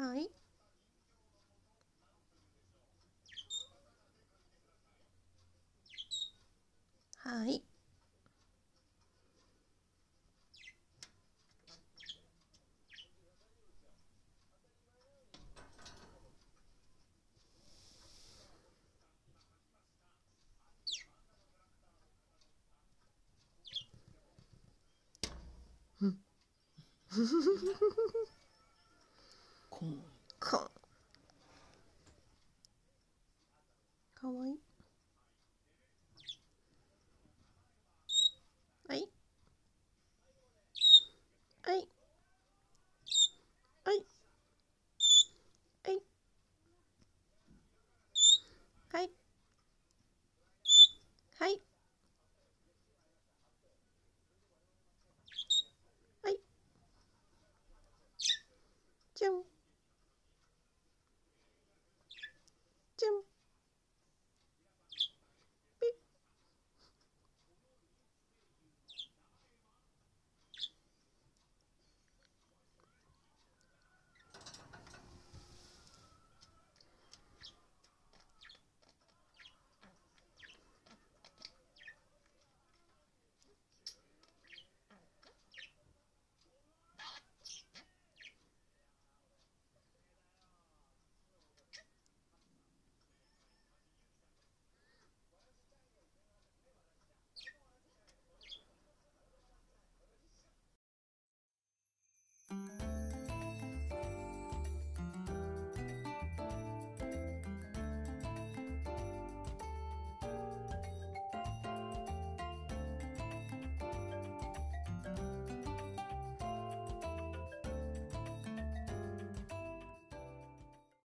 はい？はい。コンコンかわいい。はい。はい。はい。はい。はい。